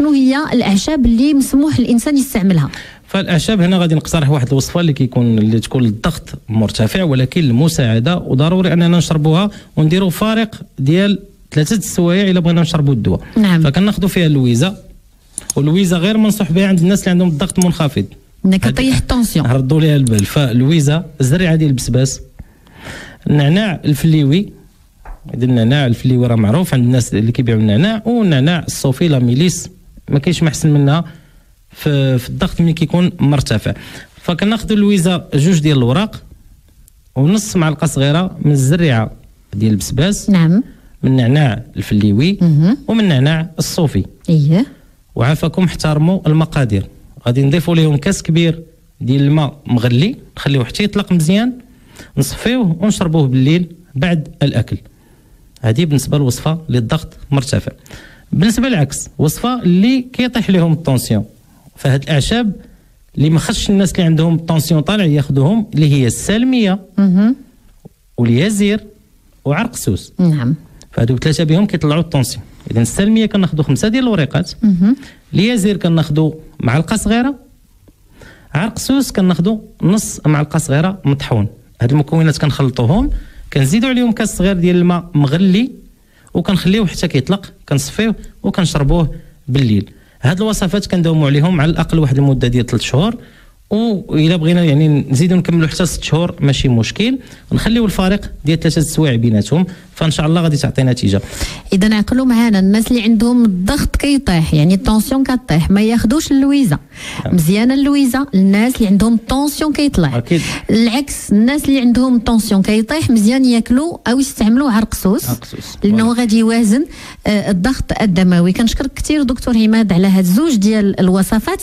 شنو هي الأعشاب اللي مسموح الإنسان يستعملها؟ فالأعشاب هنا غادي نقترح واحد الوصفه اللي كيكون اللي تكون الضغط مرتفع ولكن المساعده وضروري أننا نشربوها ونديروا فارق ديال ثلاثة السوايع إلا بغينا نشربوا الدواء. نعم. فكناخذوا فيها اللويزة واللويزة غير منصوح بها عند الناس اللي عندهم الضغط منخفض. إن كطيح ال tension. ردوا ليها البال. فلويزه الزريعة ديال البسباس. النعناع الفليوي. النعناع الفليوي راه معروف عند الناس اللي كيبيعوا النعناع والنعناع الصوفي لا ميليس ما كاينش ما احسن منها في, في الضغط ملي كيكون مرتفع. فكناخذوا اللويزه جوج ديال الوراق ونص معلقة صغيرة من الزريعة ديال البسباس نعم. من النعناع الفليوي. ومن النعناع الصوفي. إيه. وعافاكم احترموا المقادير. غادي نضيفوا لهم كاس كبير ديال الماء مغلي نخليوه حتى يطلق مزيان نصفيوه ونشربوه بالليل بعد الأكل. هذه بالنسبة للوصفه للضغط مرتفع. بالنسبة للعكس وصفة اللي كيطيح لهم الطونسيون فهاد الأعشاب اللي ما خصش الناس اللي عندهم الطونسيون طالع ياخذوهم اللي هي السالميه. واليازير وعرق سوس نعم. فهادو ثلاثة بهم كيطلعوا الطونسيون اذا السلمية كناخذوا خمسة ديال الوريقات. اليازير كناخذوا معلقة صغيرة. عرق سوس كناخذوا نص معلقة صغيرة مطحون. هاد المكونات كنخلطوهم كنزيدوا عليهم كاس صغير ديال الماء مغلي. وكنخليوه حتى كيطلق كنصفيوه وكنشربوه بالليل. هاد الوصفات كنداوموا عليهم على الأقل واحد المدة ديال 3 شهور. والى بغينا يعني نزيدوا نكملوا حتى 6 شهور ماشي مشكل. ونخليو الفارق ديال ثلاثة السوايع بيناتهم فإن شاء الله غادي تعطي نتيجة. إذا عقلوا معانا الناس اللي عندهم الضغط كيطيح يعني التونسيون كطيح ما ياخذوش اللويزة. مزيانة اللويزة الناس اللي عندهم ال tension كيطلع. أكيد. العكس الناس اللي عندهم ال tension كيطيح مزيان ياكلوا أو يستعملوا عرق سوس عرق سوس. لأنه غادي يوازن آه، الضغط الدموي. كنشكرك كثير دكتور عماد على هاد الزوج ديال الوصفات.